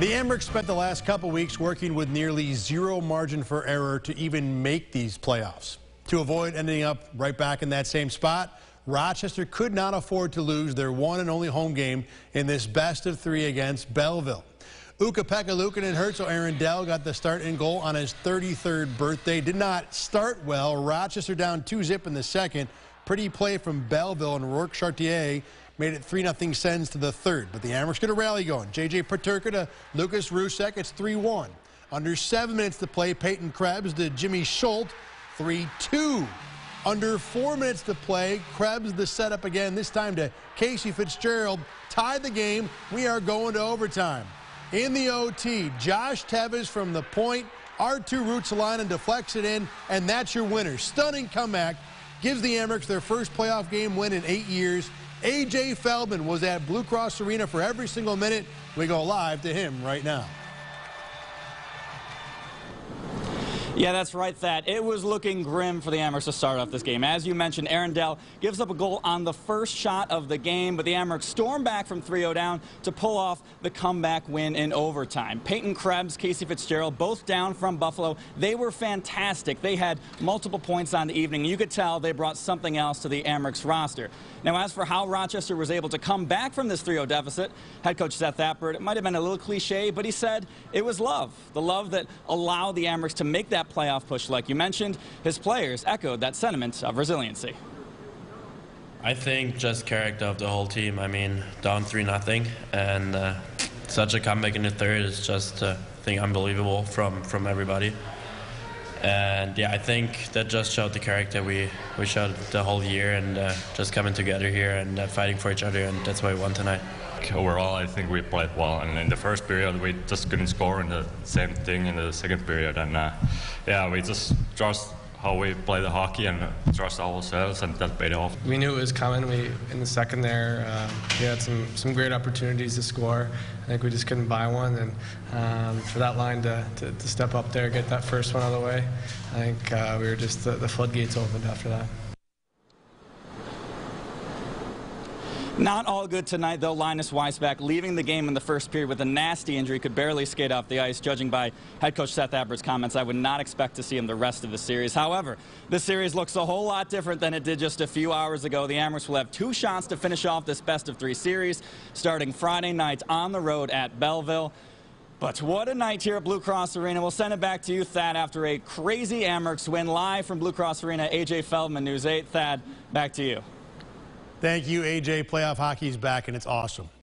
The Amerks spent the last couple weeks working with nearly zero margin for error to even make these playoffs. To avoid ending up right back in that same spot, Rochester could not afford to lose their one and only home game in this best of three against Belleville. Ukko-Pekka Luukkonen Hertz Aaron Dell got the start and goal on his 33rd birthday. Did not start well. Rochester down 2-zip in the second. Pretty play from Belleville and Rourke Chartier made it 3-0 sends to the third. But the Amerks get a rally going. J.J. Peterka to Lukas Rousek. It's 3-1. Under seven minutes to play, Peyton Krebs to Jimmy Schuldt. 3-2. Under four minutes to play, Krebs the setup again, this time to Casey Fitzgerald. Tied the game. We are going to overtime. In the OT, Josh Teves from the point. Arttu Ruotsalainen and deflects it in, and that's your winner. Stunning comeback. Gives the Amerks their first playoff game win in eight years. A.J. Feldman was at Blue Cross Arena for every single minute. We go live to him right now. Yeah, that's right, Thad. It was looking grim for the Amerks to start off this game. As you mentioned, Aaron Dell gives up a goal on the first shot of the game, but the Amerks storm back from 3-0 down to pull off the comeback win in overtime. Peyton Krebs, Casey Fitzgerald, both down from Buffalo. They were fantastic. They had multiple points on the evening. You could tell they brought something else to the Amerks roster. Now, as for how Rochester was able to come back from this 3-0 deficit, head coach Seth Appert, it might have been a little cliche, but he said it was love. The love that allowed the Amerks to make that playoff push, like you mentioned. His players echoed that sentiment of resiliency. I think just character of the whole team. I mean, down 3 nothing, and uh, such a comeback in the third is just, uh, I think, unbelievable from, from everybody. And yeah, I think that just showed the character we, we showed the whole year and uh, just coming together here and uh, fighting for each other, and that's why we won tonight. Overall, I think we played well, and in the first period, we just couldn't score, and the same thing in the second period. And uh, yeah, we just trust how we play the hockey and trust ourselves, and that paid off. We knew it was coming. We in the second there, um, we had some some great opportunities to score. I think we just couldn't buy one, and um, for that line to, to, to, step up there, get that first one out of the way, I think uh, we were just the, the floodgates opened after that. Not all good tonight, though. Linus Weissbach leaving the game in the first period with a nasty injury, could barely skate off the ice. Judging by head coach Seth Appert's comments, I would not expect to see him the rest of the series. However, this series looks a whole lot different than it did just a few hours ago. The Amerks will have two shots to finish off this best of three series, starting Friday night on the road at Belleville. But what a night here at Blue Cross Arena. We'll send it back to you, Thad, after a crazy Amerks win live from Blue Cross Arena. A.J. Feldman, News 8. Thad, back to you. Thank you, AJ. Playoff hockey is back, and it's awesome.